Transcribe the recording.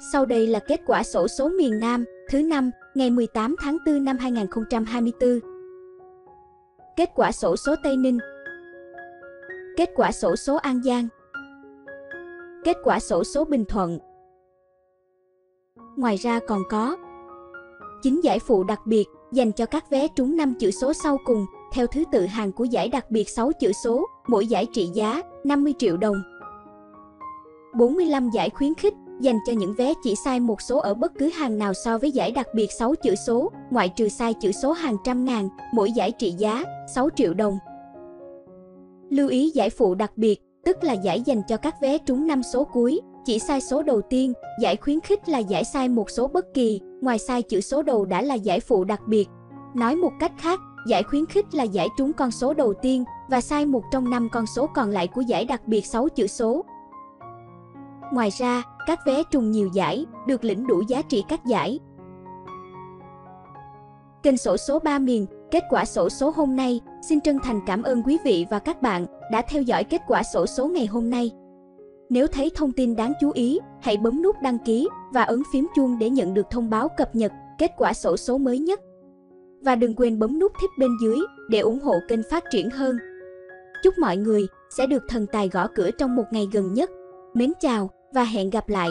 Sau đây là kết quả sổ số miền Nam thứ năm ngày 18 tháng 4 năm 2024. Kết quả sổ số Tây Ninh. Kết quả sổ số An Giang. Kết quả sổ số Bình Thuận. Ngoài ra còn có 9 giải phụ đặc biệt dành cho các vé trúng 5 chữ số sau cùng theo thứ tự hàng của giải đặc biệt 6 chữ số, mỗi giải trị giá 50 triệu đồng. 45 giải khuyến khích dành cho những vé chỉ sai một số ở bất cứ hàng nào so với giải đặc biệt 6 chữ số, ngoại trừ sai chữ số hàng trăm ngàn, mỗi giải trị giá 6 triệu đồng. Lưu ý giải phụ đặc biệt, tức là giải dành cho các vé trúng 5 số cuối, chỉ sai số đầu tiên, giải khuyến khích là giải sai một số bất kỳ, ngoài sai chữ số đầu đã là giải phụ đặc biệt. Nói một cách khác, giải khuyến khích là giải trúng con số đầu tiên và sai một trong năm con số còn lại của giải đặc biệt 6 chữ số. Ngoài ra, các vé trùng nhiều giải được lĩnh đủ giá trị các giải. Kênh sổ số 3 miền, kết quả sổ số hôm nay, xin chân thành cảm ơn quý vị và các bạn đã theo dõi kết quả sổ số ngày hôm nay. Nếu thấy thông tin đáng chú ý, hãy bấm nút đăng ký và ấn phím chuông để nhận được thông báo cập nhật kết quả sổ số mới nhất. Và đừng quên bấm nút thích bên dưới để ủng hộ kênh phát triển hơn. Chúc mọi người sẽ được thần tài gõ cửa trong một ngày gần nhất. Mến chào và hẹn gặp lại!